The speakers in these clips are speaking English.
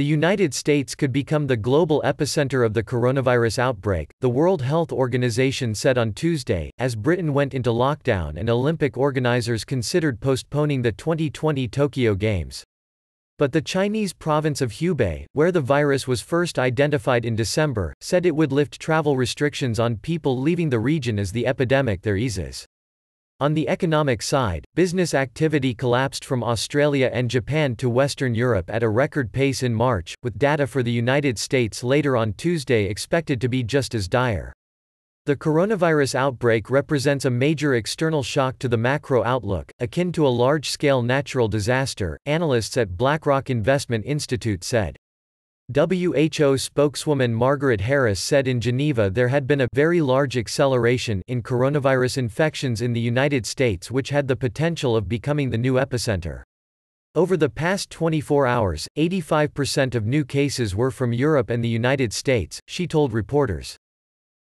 The United States could become the global epicenter of the coronavirus outbreak, the World Health Organization said on Tuesday, as Britain went into lockdown and Olympic organizers considered postponing the 2020 Tokyo Games. But the Chinese province of Hubei, where the virus was first identified in December, said it would lift travel restrictions on people leaving the region as the epidemic there eases. On the economic side, business activity collapsed from Australia and Japan to Western Europe at a record pace in March, with data for the United States later on Tuesday expected to be just as dire. The coronavirus outbreak represents a major external shock to the macro outlook, akin to a large-scale natural disaster, analysts at BlackRock Investment Institute said. WHO spokeswoman Margaret Harris said in Geneva there had been a very large acceleration in coronavirus infections in the United States which had the potential of becoming the new epicenter. Over the past 24 hours, 85% of new cases were from Europe and the United States, she told reporters.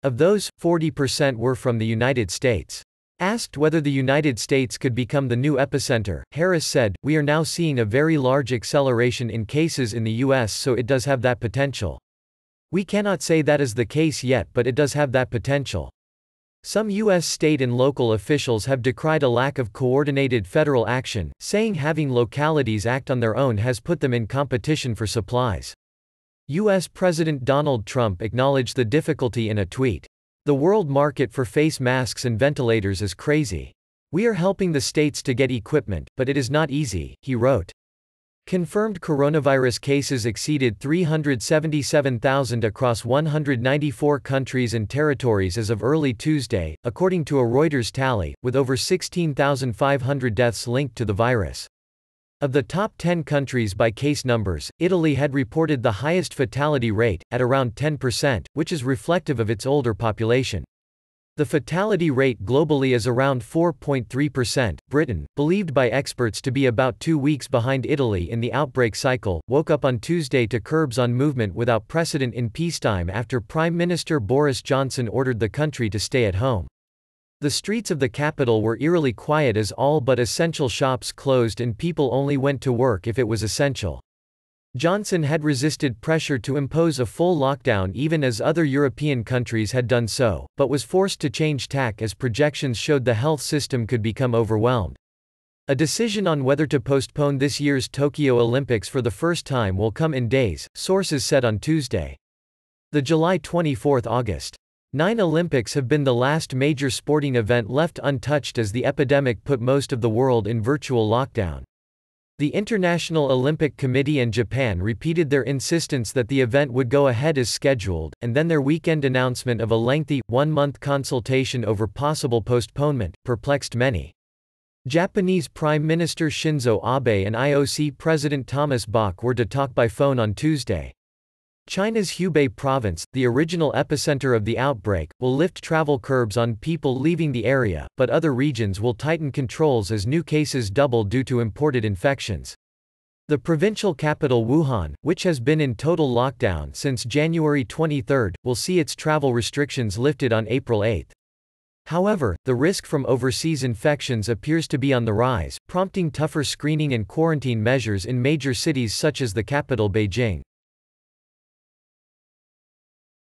Of those, 40% were from the United States. Asked whether the United States could become the new epicenter, Harris said, We are now seeing a very large acceleration in cases in the US so it does have that potential. We cannot say that is the case yet but it does have that potential. Some U.S. state and local officials have decried a lack of coordinated federal action, saying having localities act on their own has put them in competition for supplies. U.S. President Donald Trump acknowledged the difficulty in a tweet. The world market for face masks and ventilators is crazy. We are helping the states to get equipment, but it is not easy, he wrote. Confirmed coronavirus cases exceeded 377,000 across 194 countries and territories as of early Tuesday, according to a Reuters tally, with over 16,500 deaths linked to the virus. Of the top 10 countries by case numbers, Italy had reported the highest fatality rate, at around 10%, which is reflective of its older population. The fatality rate globally is around 4.3%. Britain, believed by experts to be about two weeks behind Italy in the outbreak cycle, woke up on Tuesday to curbs on movement without precedent in peacetime after Prime Minister Boris Johnson ordered the country to stay at home. The streets of the capital were eerily quiet as all but essential shops closed and people only went to work if it was essential. Johnson had resisted pressure to impose a full lockdown even as other European countries had done so, but was forced to change tack as projections showed the health system could become overwhelmed. A decision on whether to postpone this year's Tokyo Olympics for the first time will come in days, sources said on Tuesday. The July 24 August Nine Olympics have been the last major sporting event left untouched as the epidemic put most of the world in virtual lockdown. The International Olympic Committee and Japan repeated their insistence that the event would go ahead as scheduled, and then their weekend announcement of a lengthy, one-month consultation over possible postponement, perplexed many. Japanese Prime Minister Shinzo Abe and IOC President Thomas Bach were to talk by phone on Tuesday. China's Hubei province, the original epicenter of the outbreak, will lift travel curbs on people leaving the area, but other regions will tighten controls as new cases double due to imported infections. The provincial capital Wuhan, which has been in total lockdown since January 23, will see its travel restrictions lifted on April 8. However, the risk from overseas infections appears to be on the rise, prompting tougher screening and quarantine measures in major cities such as the capital Beijing.